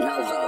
No